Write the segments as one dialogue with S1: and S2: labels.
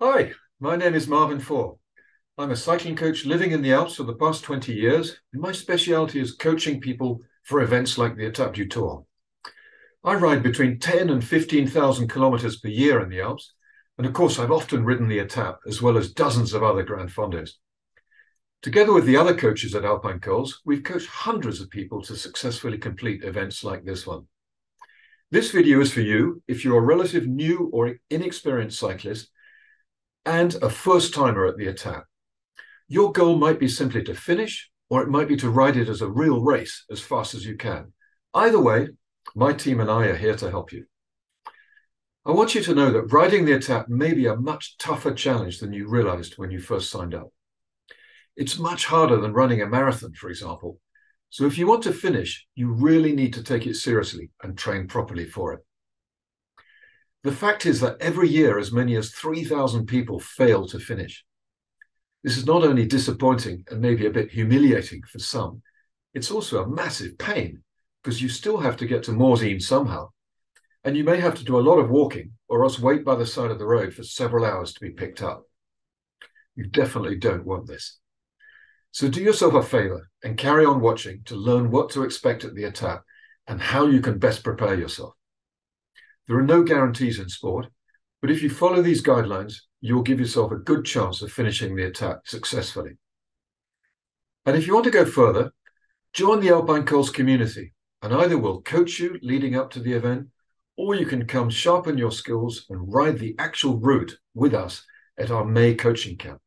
S1: Hi, my name is Marvin Faure. I'm a cycling coach living in the Alps for the past 20 years, and my specialty is coaching people for events like the Etape du Tour. I ride between 10 and 15,000 kilometers per year in the Alps, and of course, I've often ridden the Etape as well as dozens of other Gran Fondos. Together with the other coaches at Alpine Cols, we've coached hundreds of people to successfully complete events like this one. This video is for you if you're a relative new or inexperienced cyclist and a first timer at the Etape. Your goal might be simply to finish, or it might be to ride it as a real race as fast as you can. Either way, my team and I are here to help you. I want you to know that riding the Etape may be a much tougher challenge than you realized when you first signed up. It's much harder than running a marathon, for example. So if you want to finish, you really need to take it seriously and train properly for it. The fact is that every year, as many as 3,000 people fail to finish. This is not only disappointing and maybe a bit humiliating for some, it's also a massive pain because you still have to get to Morzine somehow. And you may have to do a lot of walking or else wait by the side of the road for several hours to be picked up. You definitely don't want this. So do yourself a favor and carry on watching to learn what to expect at the Etape and how you can best prepare yourself. There are no guarantees in sport, but if you follow these guidelines, you'll give yourself a good chance of finishing the Etape successfully. And if you want to go further, join the Alpine Cols community, and either we'll coach you leading up to the event, or you can come sharpen your skills and ride the actual route with us at our May coaching camp.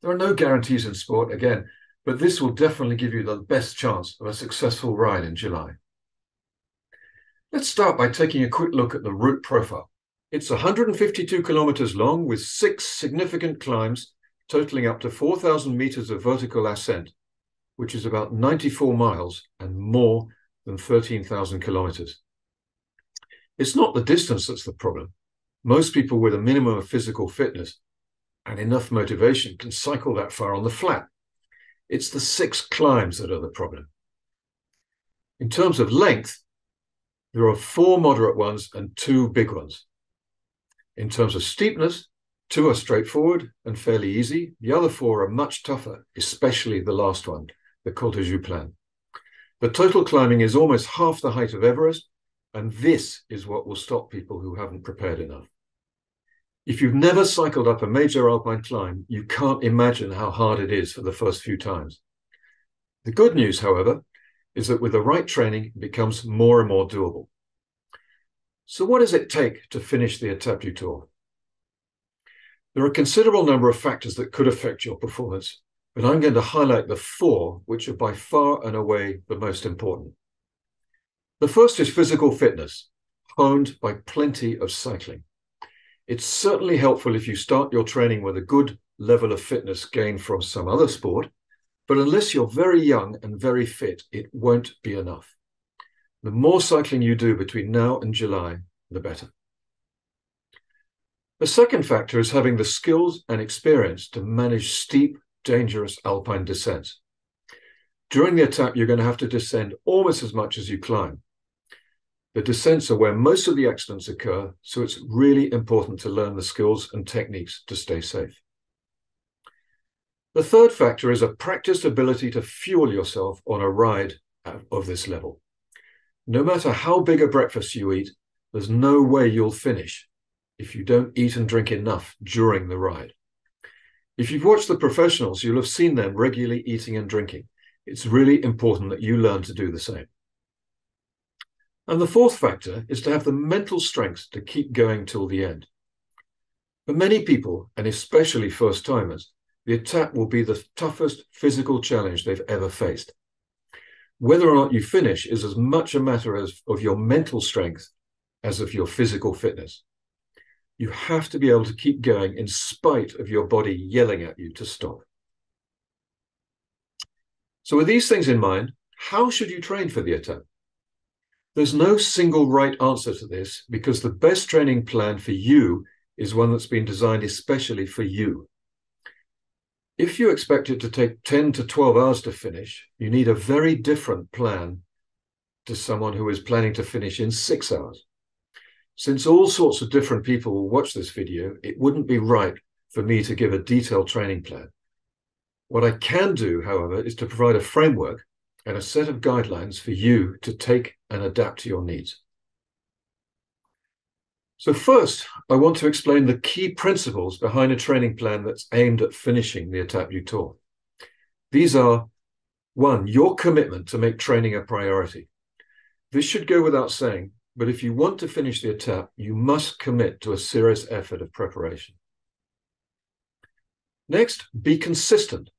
S1: There are no guarantees in sport, again, but this will definitely give you the best chance of a successful ride in July. Let's start by taking a quick look at the route profile. It's 152 kilometers long with six significant climbs totaling up to 4,000 meters of vertical ascent, which is about 94 miles and more than 13,000 kilometers. It's not the distance that's the problem. Most people with a minimum of physical fitness and enough motivation can cycle that far on the flat. It's the six climbs that are the problem. In terms of length, there are four moderate ones and two big ones. In terms of steepness, two are straightforward and fairly easy. The other four are much tougher, especially the last one, the Col du Joux-Plane. The total climbing is almost half the height of Everest, and this is what will stop people who haven't prepared enough. If you've never cycled up a major alpine climb, you can't imagine how hard it is for the first few times. The good news, however, is that with the right training, it becomes more and more doable. So what does it take to finish the Etape du Tour? There are a considerable number of factors that could affect your performance, but I'm going to highlight the four which are by far and away the most important. The first is physical fitness, honed by plenty of cycling. It's certainly helpful if you start your training with a good level of fitness gained from some other sport, but unless you're very young and very fit, it won't be enough. The more cycling you do between now and July, the better. The second factor is having the skills and experience to manage steep, dangerous alpine descents. During the Etape, you're going to have to descend almost as much as you climb. The descents are where most of the accidents occur, so it's really important to learn the skills and techniques to stay safe. The third factor is a practiced ability to fuel yourself on a ride uh, of this level. No matter how big a breakfast you eat, there's no way you'll finish if you don't eat and drink enough during the ride. If you've watched the professionals, you'll have seen them regularly eating and drinking. It's really important that you learn to do the same. And the fourth factor is to have the mental strength to keep going till the end. For many people, and especially first timers, the Etape will be the toughest physical challenge they've ever faced. Whether or not you finish is as much a matter as, of your mental strength as of your physical fitness. You have to be able to keep going in spite of your body yelling at you to stop. So, with these things in mind, how should you train for the Etape? There's no single right answer to this because the best training plan for you is one that's been designed especially for you. If you expect it to take 10 to 12 hours to finish, you need a very different plan to someone who is planning to finish in six hours. Since all sorts of different people will watch this video, it wouldn't be right for me to give a detailed training plan. What I can do, however, is to provide a framework and a set of guidelines for you to take and adapt to your needs. So first, I want to explain the key principles behind a training plan that's aimed at finishing the Etape du Tour. These are, one, your commitment to make training a priority. This should go without saying, but if you want to finish the Etape, you must commit to a serious effort of preparation. Next, be consistent.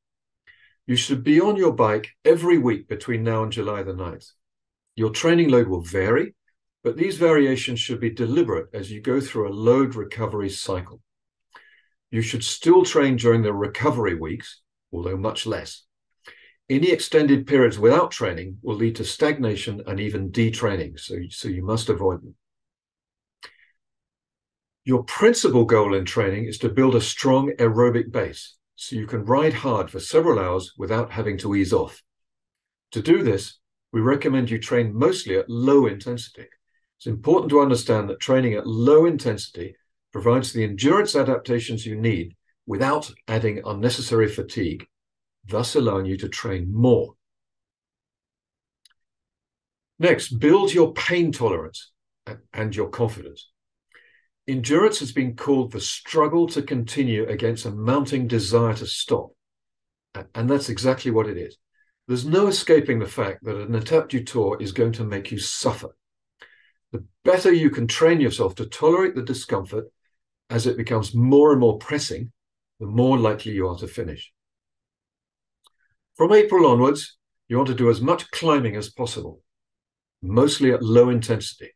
S1: You should be on your bike every week between now and July the 9th. Your training load will vary, but these variations should be deliberate as you go through a load recovery cycle. You should still train during the recovery weeks, although much less. Any extended periods without training will lead to stagnation and even detraining, so, so you must avoid them. Your principal goal in training is to build a strong aerobic base so you can ride hard for several hours without having to ease off. To do this, we recommend you train mostly at low intensity. It's important to understand that training at low intensity provides the endurance adaptations you need without adding unnecessary fatigue thus allowing you to train more. Next, build your pain tolerance and your confidence. Endurance has been called the struggle to continue against a mounting desire to stop. And that's exactly what it is. There's no escaping the fact that an Etape du Tour is going to make you suffer. The better you can train yourself to tolerate the discomfort as it becomes more and more pressing, the more likely you are to finish. From April onwards, you want to do as much climbing as possible, mostly at low intensity.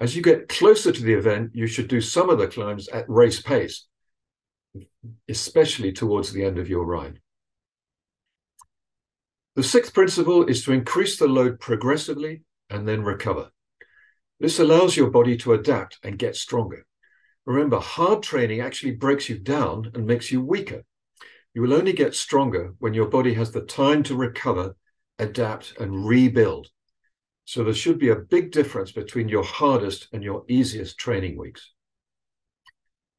S1: As you get closer to the event, you should do some of the climbs at race pace, especially towards the end of your ride. The sixth principle is to increase the load progressively and then recover. This allows your body to adapt and get stronger. Remember, hard training actually breaks you down and makes you weaker. You will only get stronger when your body has the time to recover, adapt, and rebuild. So there should be a big difference between your hardest and your easiest training weeks.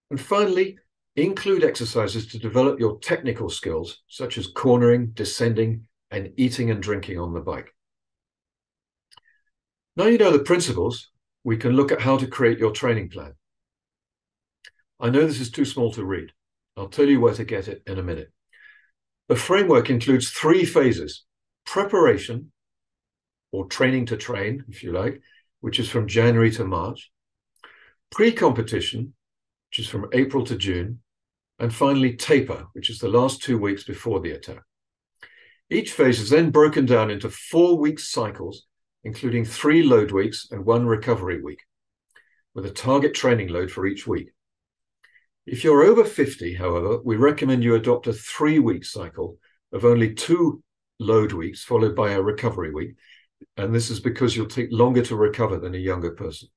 S1: And finally, include exercises to develop your technical skills, such as cornering, descending, and eating and drinking on the bike. Now you know the principles, we can look at how to create your training plan. I know this is too small to read. I'll tell you where to get it in a minute. The framework includes three phases preparation, or training to train, if you like, which is from January to March, pre competition, which is from April to June, and finally taper, which is the last two weeks before the Etape. Each phase is then broken down into four week cycles, including three load weeks and one recovery week, with a target training load for each week. If you're over 50, however, we recommend you adopt a three week cycle of only two load weeks followed by a recovery week. And this is because you'll take longer to recover than a younger person.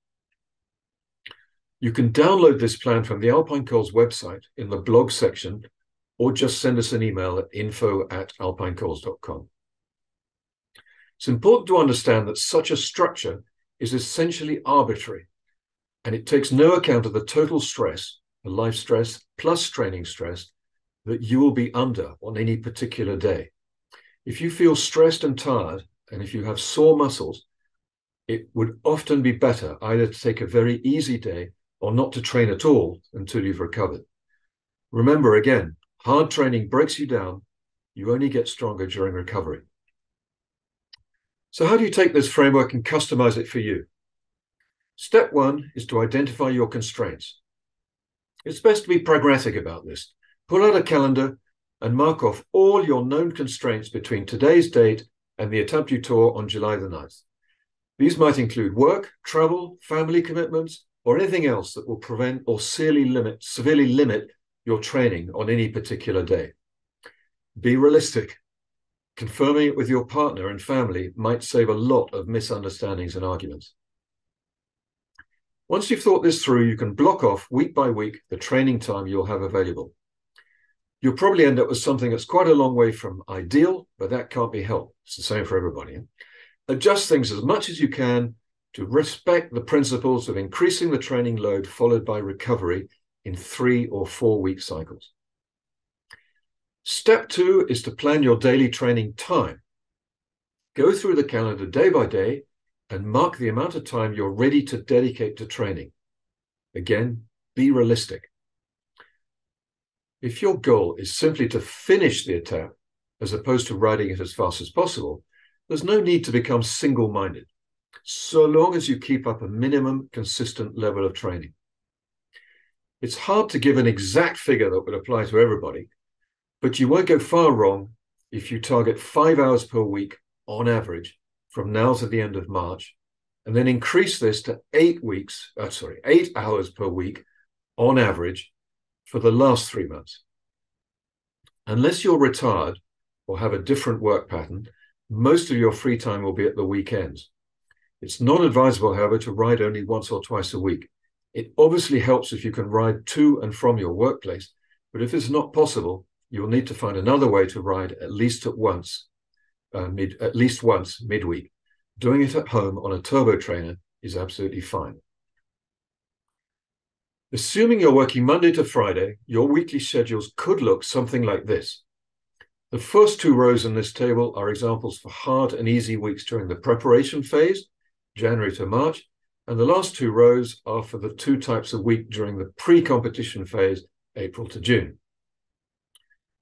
S1: You can download this plan from the Alpine Cols website in the blog section, or just send us an email at info at alpinecols.com. It's important to understand that such a structure is essentially arbitrary, and it takes no account of the total stress the life stress plus training stress that you will be under on any particular day. If you feel stressed and tired, and if you have sore muscles, it would often be better either to take a very easy day or not to train at all until you've recovered. Remember again, hard training breaks you down. You only get stronger during recovery. So, how do you take this framework and customize it for you? Step one is to identify your constraints. It's best to be pragmatic about this. Pull out a calendar and mark off all your known constraints between today's date and the Etape du Tour on July the 9th. These might include work, travel, family commitments, or anything else that will prevent or severely limit, severely limit your training on any particular day. Be realistic. Confirming it with your partner and family might save a lot of misunderstandings and arguments. Once you've thought this through, you can block off week by week the training time you'll have available. You'll probably end up with something that's quite a long way from ideal, but that can't be helped. It's the same for everybody. Adjust things as much as you can to respect the principles of increasing the training load followed by recovery in three or four week cycles. Step two is to plan your daily training time. Go through the calendar day by day and mark the amount of time you're ready to dedicate to training. Again, be realistic. If your goal is simply to finish the Etape as opposed to riding it as fast as possible, there's no need to become single minded, so long as you keep up a minimum consistent level of training. It's hard to give an exact figure that would apply to everybody, but you won't go far wrong if you target five hours per week on average from now to the end of March, and then increase this to eight weeks, uh, sorry, eight hours per week on average for the last three months. Unless you're retired or have a different work pattern, most of your free time will be at the weekends. It's not advisable, however, to ride only once or twice a week. It obviously helps if you can ride to and from your workplace, but if it's not possible, you'll need to find another way to ride at least at once, uh, mid, at least once midweek. Doing it at home on a turbo trainer is absolutely fine. Assuming you're working Monday to Friday, your weekly schedules could look something like this. The first two rows in this table are examples for hard and easy weeks during the preparation phase, January to March, and the last two rows are for the two types of week during the pre-competition phase, April to June.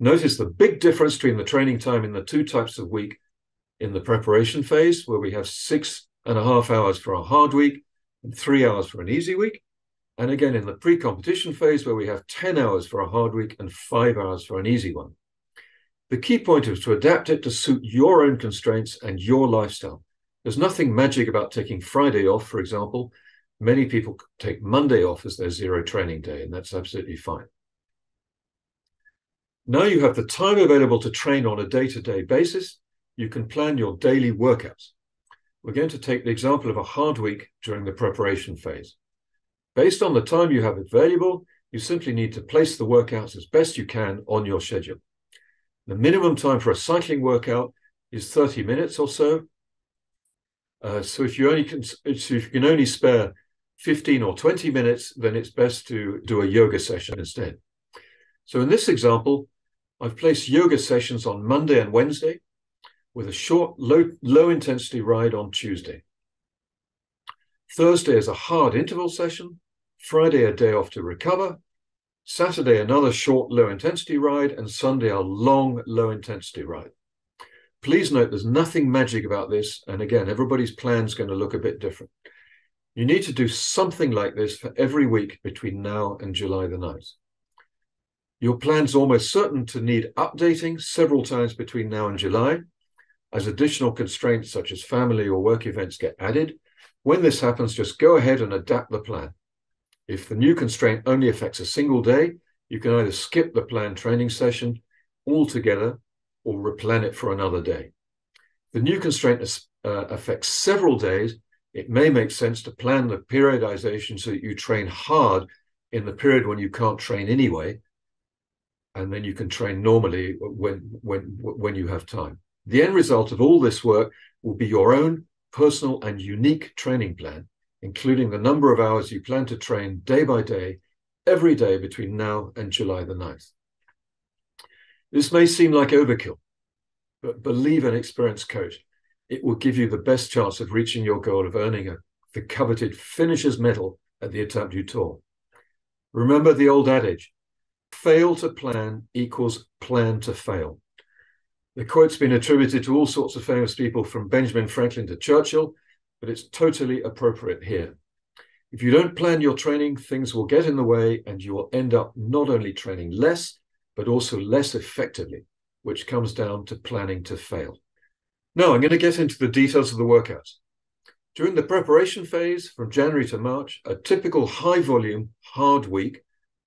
S1: Notice the big difference between the training time in the two types of week in the preparation phase, where we have six and a half hours for a hard week and three hours for an easy week. And again, in the pre-competition phase, where we have 10 hours for a hard week and five hours for an easy one. The key point is to adapt it to suit your own constraints and your lifestyle. There's nothing magic about taking Friday off, for example. Many people take Monday off as their zero training day, and that's absolutely fine. Now you have the time available to train on a day to day basis, you can plan your daily workouts. We're going to take the example of a hard week during the preparation phase. Based on the time you have available, you simply need to place the workouts as best you can on your schedule. The minimum time for a cycling workout is 30 minutes or so, uh, so if you only can, so if you can only spare 15 or 20 minutes, then it's best to do a yoga session instead. So in this example, I've placed yoga sessions on Monday and Wednesday with a short, low, low intensity ride on Tuesday. Thursday is a hard interval session, Friday a day off to recover, Saturday another short, low intensity ride, and Sunday a long, low intensity ride. Please note there's nothing magic about this. And again, everybody's plan is going to look a bit different. You need to do something like this for every week between now and July the 9th. Your plan's almost certain to need updating several times between now and July as additional constraints such as family or work events get added. When this happens, just go ahead and adapt the plan. If the new constraint only affects a single day, you can either skip the planned training session altogether or replan it for another day. The new constraint uh, affects several days. It may make sense to plan the periodization so that you train hard in the period when you can't train anyway, and then you can train normally when when when you have time. The end result of all this work will be your own personal and unique training plan, including the number of hours you plan to train day by day, every day between now and July the 9th. This may seem like overkill, but believe an experienced coach. It will give you the best chance of reaching your goal of earning a, the coveted finisher's medal at the Etape du Tour. Remember the old adage fail to plan equals plan to fail. The quote's been attributed to all sorts of famous people from Benjamin Franklin to Churchill, but it's totally appropriate here. If you don't plan your training, things will get in the way and you will end up not only training less, but also less effectively, which comes down to planning to fail. Now, I'm going to get into the details of the workouts. During the preparation phase from January to March, a typical high volume, hard week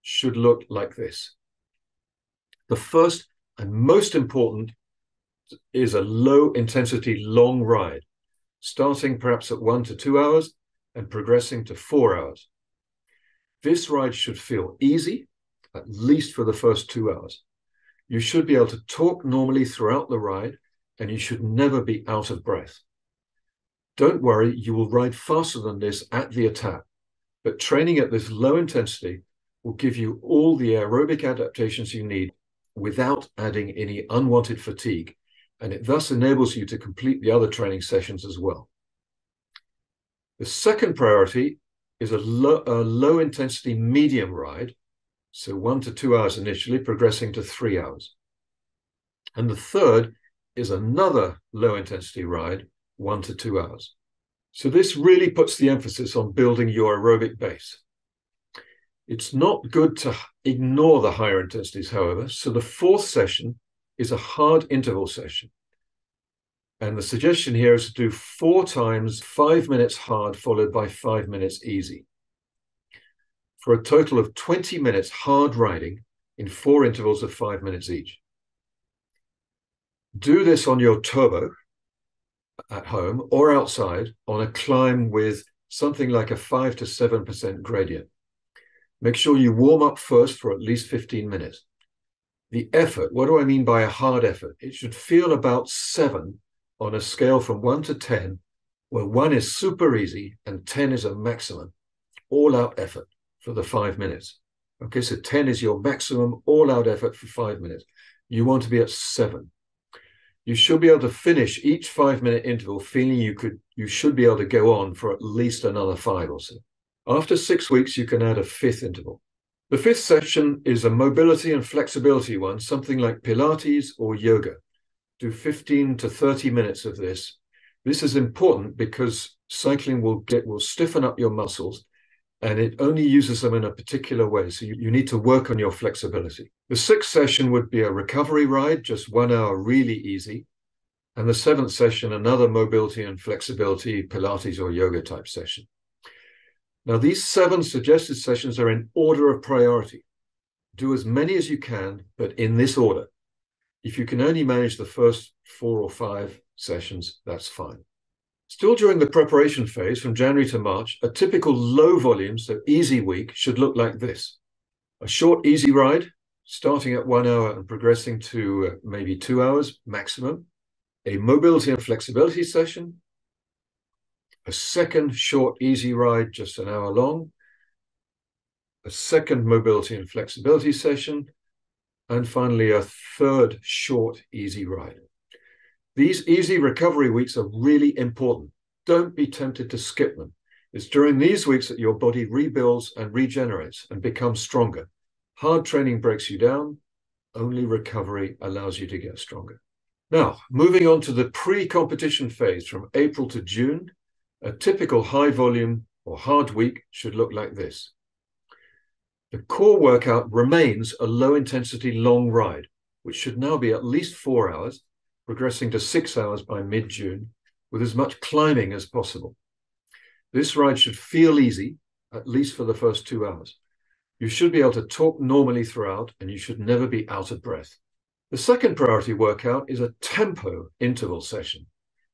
S1: should look like this. The first and most important is a low intensity long ride, starting perhaps at one to two hours and progressing to four hours. This ride should feel easy at least for the first two hours. You should be able to talk normally throughout the ride, and you should never be out of breath. Don't worry, you will ride faster than this at the Etape, but training at this low intensity will give you all the aerobic adaptations you need without adding any unwanted fatigue, and it thus enables you to complete the other training sessions as well. The second priority is a low, a low intensity medium ride, so one to two hours initially, progressing to three hours. And the third is another low intensity ride, one to two hours. So this really puts the emphasis on building your aerobic base. It's not good to ignore the higher intensities, however. So the fourth session is a hard interval session. And the suggestion here is to do four times five minutes hard, followed by five minutes easy. For a total of 20 minutes hard riding in four intervals of five minutes each. Do this on your turbo at home or outside on a climb with something like a 5 to 7% gradient. Make sure you warm up first for at least 15 minutes. The effort, what do I mean by a hard effort? It should feel about seven on a scale from one to 10, where one is super easy and 10 is a maximum, all out effort for the five minutes. Okay, so 10 is your maximum all out effort for five minutes. You want to be at seven. You should be able to finish each five minute interval feeling you could, you should be able to go on for at least another five or so. After six weeks, you can add a fifth interval. The fifth session is a mobility and flexibility one, something like Pilates or yoga. Do 15 to 30 minutes of this. This is important because cycling will get will stiffen up your muscles and it only uses them in a particular way. So you, you need to work on your flexibility. The sixth session would be a recovery ride, just one hour, really easy. And the seventh session, another mobility and flexibility, Pilates or yoga type session. Now, these seven suggested sessions are in order of priority. Do as many as you can, but in this order. If you can only manage the first four or five sessions, that's fine. Still during the preparation phase from January to March, a typical low volume, so easy week, should look like this. A short, easy ride, starting at one hour and progressing to uh, maybe two hours maximum. A mobility and flexibility session, a second short, easy ride, just an hour long, a second mobility and flexibility session, and finally a third short, easy ride. These easy recovery weeks are really important. Don't be tempted to skip them. It's during these weeks that your body rebuilds and regenerates and becomes stronger. Hard training breaks you down, only recovery allows you to get stronger. Now, moving on to the pre competition phase from April to June, a typical high volume or hard week should look like this. The core workout remains a low intensity long ride, which should now be at least four hours, progressing to six hours by mid June, with as much climbing as possible. This ride should feel easy, at least for the first two hours. You should be able to talk normally throughout, and you should never be out of breath. The second priority workout is a tempo interval session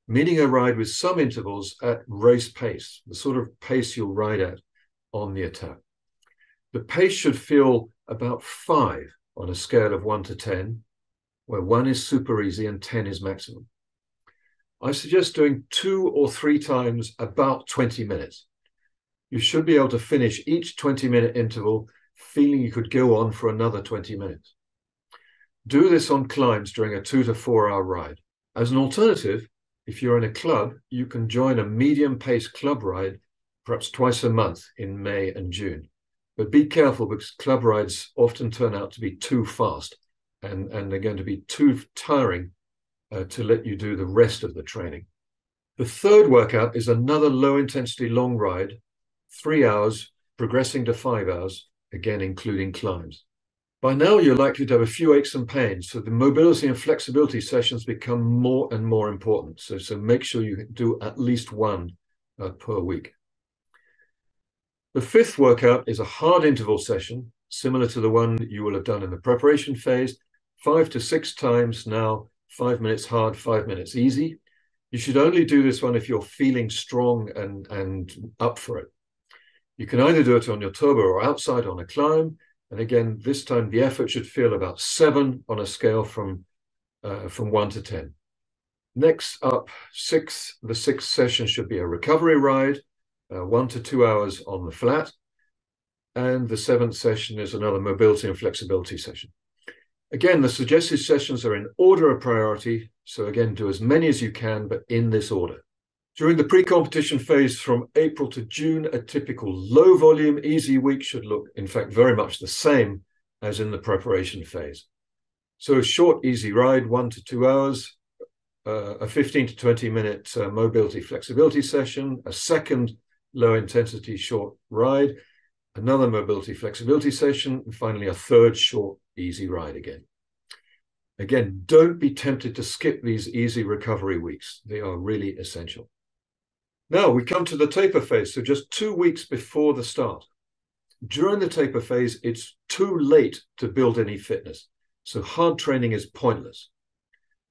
S1: meaning a ride with some intervals at race pace, the sort of pace you'll ride at on the Etape. The pace should feel about five on a scale of one to 10, where one is super easy and 10 is maximum. I suggest doing two or three times about 20 minutes. You should be able to finish each 20 minute interval feeling you could go on for another 20 minutes. Do this on climbs during a two to four hour ride. As an alternative, if you're in a club, you can join a medium pace club ride perhaps twice a month in May and June. But be careful because club rides often turn out to be too fast and, and they're going to be too tiring uh, to let you do the rest of the training. The third workout is another low intensity long ride, three hours, progressing to five hours, again, including climbs. By now, you're likely to have a few aches and pains, so the mobility and flexibility sessions become more and more important. So, so make sure you do at least one uh, per week. The fifth workout is a hard interval session, similar to the one you will have done in the preparation phase, five to six times now, five minutes hard, five minutes easy. You should only do this one if you're feeling strong and, and up for it. You can either do it on your turbo or outside on a climb. And again, this time the effort should feel about seven on a scale from, uh, from one to 10. Next up, six, the sixth session should be a recovery ride, uh, one to two hours on the flat. And the seventh session is another mobility and flexibility session. Again, the suggested sessions are in order of priority. So again, do as many as you can, but in this order. During the pre-competition phase from April to June, a typical low volume, easy week should look, in fact, very much the same as in the preparation phase. So a short, easy ride, one to two hours, uh, a 15 to 20 minute uh, mobility flexibility session, a second low intensity short ride, another mobility flexibility session, and finally a third short, easy ride again. Again, don't be tempted to skip these easy recovery weeks. They are really essential. Now we come to the taper phase, so just two weeks before the start. During the taper phase, it's too late to build any fitness. So hard training is pointless.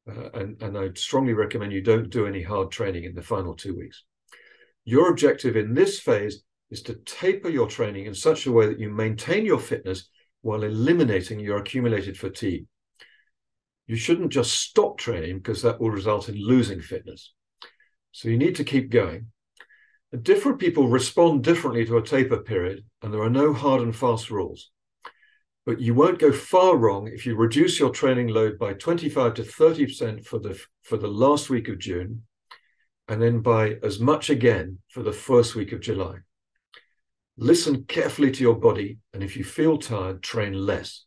S1: Uh, and, and I'd strongly recommend you don't do any hard training in the final two weeks. Your objective in this phase is to taper your training in such a way that you maintain your fitness while eliminating your accumulated fatigue. You shouldn't just stop training because that will result in losing fitness. So you need to keep going. Different people respond differently to a taper period, and there are no hard and fast rules. But you won't go far wrong if you reduce your training load by 25 to 30% for the, for the last week of June, and then by as much again for the first week of July. Listen carefully to your body, and if you feel tired, train less.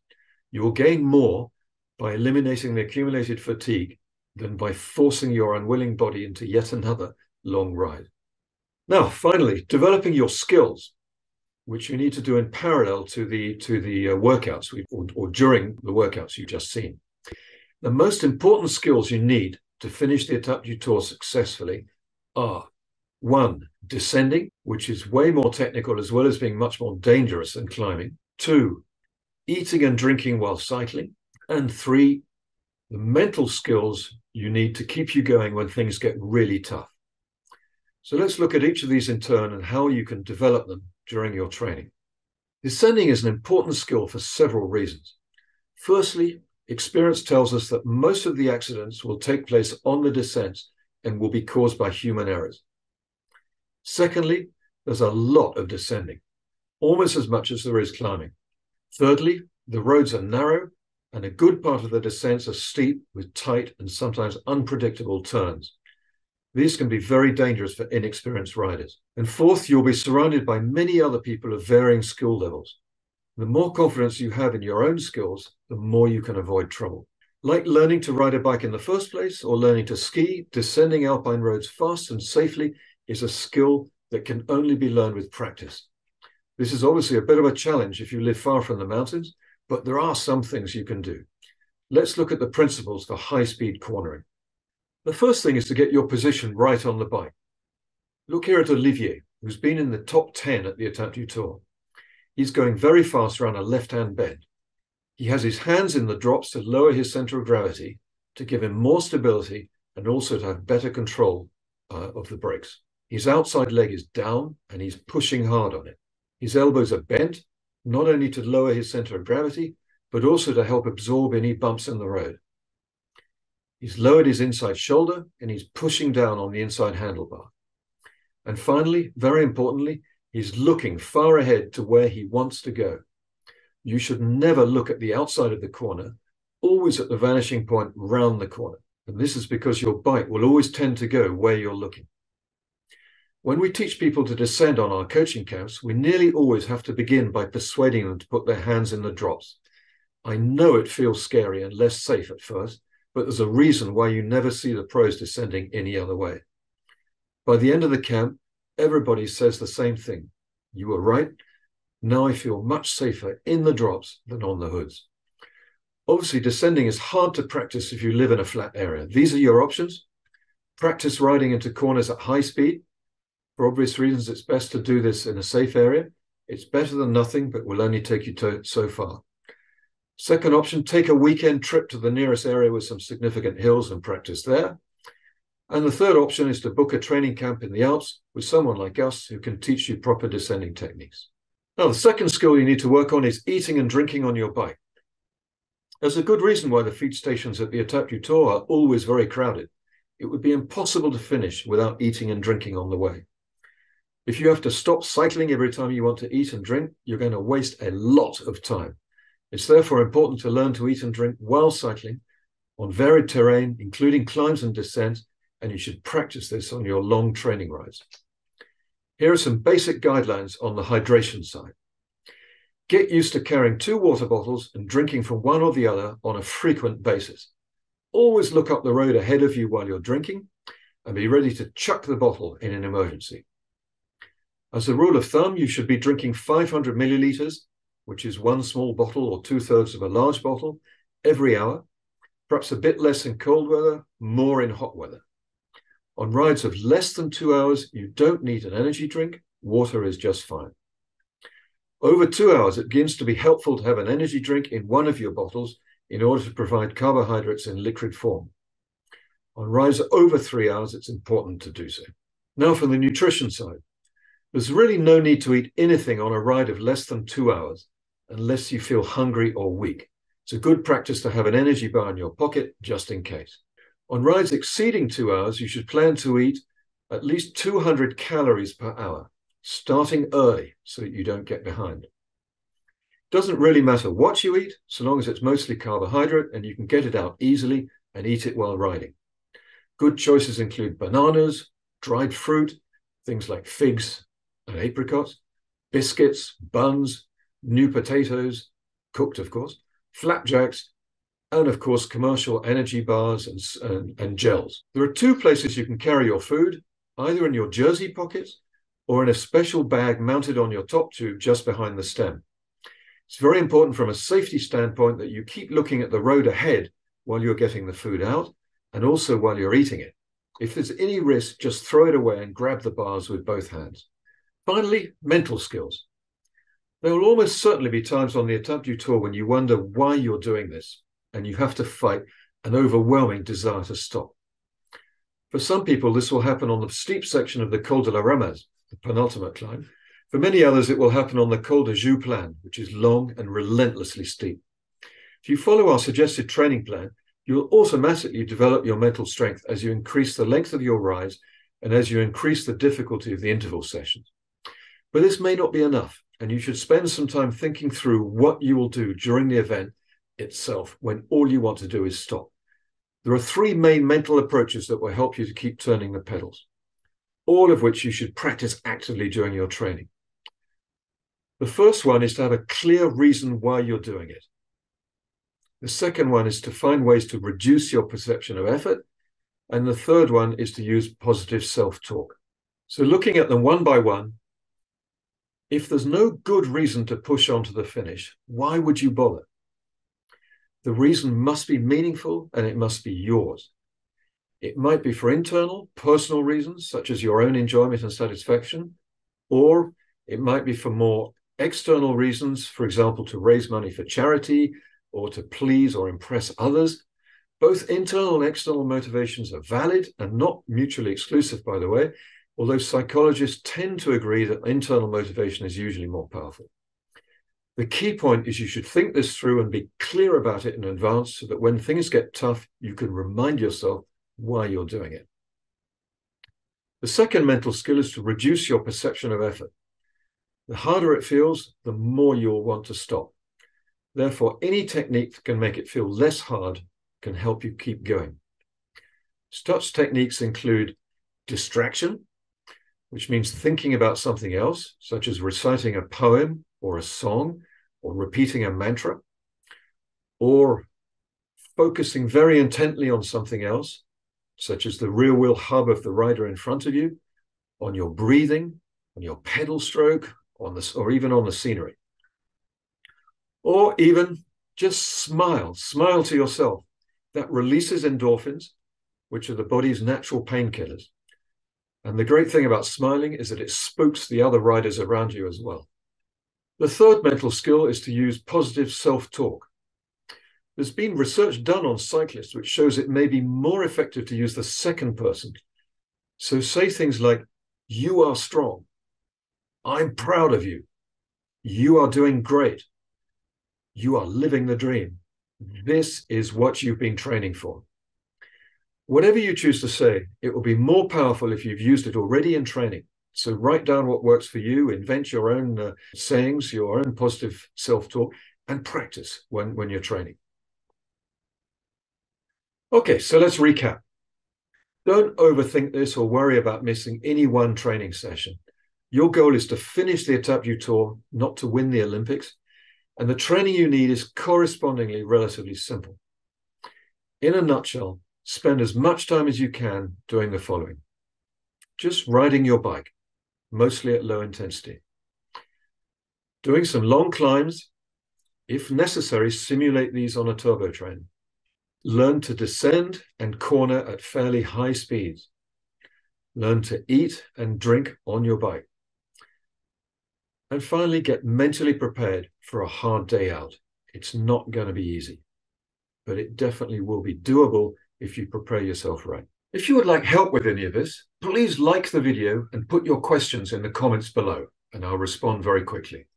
S1: You will gain more by eliminating the accumulated fatigue than by forcing your unwilling body into yet another long ride. Now, finally, developing your skills, which you need to do in parallel to the to the uh, workouts or, or during the workouts you've just seen. The most important skills you need to finish the Etape du Tour successfully are one, descending, which is way more technical as well as being much more dangerous than climbing. Two, eating and drinking while cycling. And three, the mental skills you need to keep you going when things get really tough. So let's look at each of these in turn and how you can develop them during your training. Descending is an important skill for several reasons. Firstly, experience tells us that most of the accidents will take place on the descent and will be caused by human errors. Secondly, there's a lot of descending, almost as much as there is climbing. Thirdly, the roads are narrow and a good part of the descents are steep with tight and sometimes unpredictable turns. These can be very dangerous for inexperienced riders. And fourth, you'll be surrounded by many other people of varying skill levels. The more confidence you have in your own skills, the more you can avoid trouble. Like learning to ride a bike in the first place or learning to ski, descending alpine roads fast and safely is a skill that can only be learned with practice. This is obviously a bit of a challenge if you live far from the mountains, but there are some things you can do. Let's look at the principles for high speed cornering. The first thing is to get your position right on the bike. Look here at Olivier, who's been in the top 10 at the Etape du Tour. He's going very fast around a left hand bend. He has his hands in the drops to lower his center of gravity, to give him more stability, and also to have better control uh, of the brakes. His outside leg is down and he's pushing hard on it. His elbows are bent not only to lower his center of gravity, but also to help absorb any bumps in the road. He's lowered his inside shoulder and he's pushing down on the inside handlebar. And finally, very importantly, he's looking far ahead to where he wants to go. You should never look at the outside of the corner, always at the vanishing point round the corner. And this is because your bike will always tend to go where you're looking. When we teach people to descend on our coaching camps, we nearly always have to begin by persuading them to put their hands in the drops. I know it feels scary and less safe at first, but there's a reason why you never see the pros descending any other way. By the end of the camp, everybody says the same thing. You were right. Now I feel much safer in the drops than on the hoods. Obviously, descending is hard to practice if you live in a flat area. These are your options. Practice riding into corners at high speed for obvious reasons, it's best to do this in a safe area. It's better than nothing, but will only take you to, so far. Second option, take a weekend trip to the nearest area with some significant hills and practice there. And the third option is to book a training camp in the Alps with someone like us who can teach you proper descending techniques. Now, the second skill you need to work on is eating and drinking on your bike. There's a good reason why the feed stations at the Etape du Tour are always very crowded. it would be impossible to finish without eating and drinking on the way. If you have to stop cycling every time you want to eat and drink, you're going to waste a lot of time. It's therefore important to learn to eat and drink while cycling on varied terrain, including climbs and descents, and you should practice this on your long training rides. Here are some basic guidelines on the hydration side. Get used to carrying two water bottles and drinking from one or the other on a frequent basis. Always look up the road ahead of you while you're drinking and be ready to chuck the bottle in an emergency. As a rule of thumb, you should be drinking 500 milliliters, which is one small bottle or two thirds of a large bottle, every hour, perhaps a bit less in cold weather, more in hot weather. On rides of less than two hours, you don't need an energy drink. Water is just fine. Over two hours, it begins to be helpful to have an energy drink in one of your bottles in order to provide carbohydrates in liquid form. On rides over three hours, it's important to do so. Now, from the nutrition side, there's really no need to eat anything on a ride of less than two hours unless you feel hungry or weak. It's a good practice to have an energy bar in your pocket just in case. On rides exceeding two hours, you should plan to eat at least 200 calories per hour, starting early so that you don't get behind. It Doesn't really matter what you eat, so long as it's mostly carbohydrate and you can get it out easily and eat it while riding. Good choices include bananas, dried fruit, things like figs apricots, biscuits, buns, new potatoes, cooked of course, flapjacks, and of course commercial energy bars and, and, and, gels. There are two places you can carry your food, either in your jersey pockets or in a special bag mounted on your top tube just behind the stem. It's very important from a safety standpoint that you keep looking at the road ahead while you're getting the food out and also while you're eating it. If there's any risk, just throw it away and grab the bars with both hands. Finally, mental skills. There will almost certainly be times on the Étape du Tour when you wonder why you're doing this and you have to fight an overwhelming desire to stop. For some people, this will happen on the steep section of the Col de la Ramaz, the penultimate climb. For many others, it will happen on the Col de Joux-Plane, which is long and relentlessly steep. If you follow our suggested training plan, you will automatically develop your mental strength as you increase the length of your rides and as you increase the difficulty of the interval sessions. But this may not be enough, and you should spend some time thinking through what you will do during the event itself when all you want to do is stop. There are three main mental approaches that will help you to keep turning the pedals, all of which you should practice actively during your training. The first one is to have a clear reason why you're doing it. The second one is to find ways to reduce your perception of effort. And the third one is to use positive self talk. So, looking at them one by one, if there's no good reason to push on to the finish, why would you bother? The reason must be meaningful and it must be yours. It might be for internal, personal reasons, such as your own enjoyment and satisfaction, or it might be for more external reasons, for example, to raise money for charity or to please or impress others. Both internal and external motivations are valid and not mutually exclusive, by the way, although psychologists tend to agree that internal motivation is usually more powerful. The key point is you should think this through and be clear about it in advance so that when things get tough, you can remind yourself why you're doing it. The second mental skill is to reduce your perception of effort. The harder it feels, the more you'll want to stop. Therefore, any technique that can make it feel less hard can help you keep going. Such techniques include distraction, which means thinking about something else, such as reciting a poem or a song or repeating a mantra or focusing very intently on something else, such as the rear wheel hub of the rider in front of you, on your breathing, on your pedal stroke, on this, or even on the scenery. Or even just smile, smile to yourself. That releases endorphins, which are the body's natural painkillers. And the great thing about smiling is that it spooks the other riders around you as well. The third mental skill is to use positive self talk. There's been research done on cyclists which shows it may be more effective to use the second person. So say things like, You are strong. I'm proud of you. You are doing great. You are living the dream. This is what you've been training for. Whatever you choose to say, it will be more powerful if you've used it already in training. So write down what works for you, invent your own uh, sayings, your own positive self talk, and practice when, when you're training. Okay, so let's recap. Don't overthink this or worry about missing any one training session. Your goal is to finish the Etape du Tour, not to win the Olympics. And the training you need is correspondingly relatively simple. In a nutshell, spend as much time as you can doing the following just riding your bike, mostly at low intensity, doing some long climbs. If necessary, simulate these on a turbo train. Learn to descend and corner at fairly high speeds. Learn to eat and drink on your bike. And finally, get mentally prepared for a hard day out. It's not going to be easy, but it definitely will be doable if you prepare yourself right. If you would like help with any of this, please like the video and put your questions in the comments below, and I'll respond very quickly.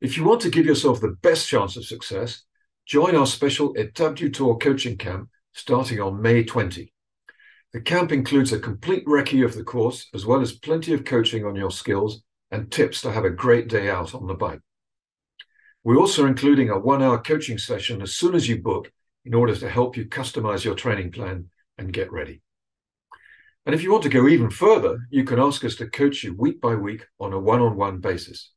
S1: If you want to give yourself the best chance of success, Join our special Etape du Tour coaching camp starting on May 20. The camp includes a complete recce of the course, as well as plenty of coaching on your skills and tips to have a great day out on the bike. We're also including a one hour coaching session as soon as you book in order to help you customize your training plan and get ready. And if you want to go even further, you can ask us to coach you week by week on a one on one basis.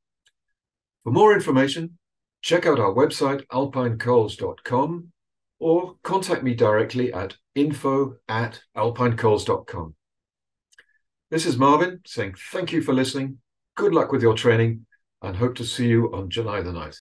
S1: For more information, check out our website, alpinecols.com, or contact me directly at info at alpinecols.com. This is Marvin saying thank you for listening, good luck with your training, and hope to see you on July the 9th.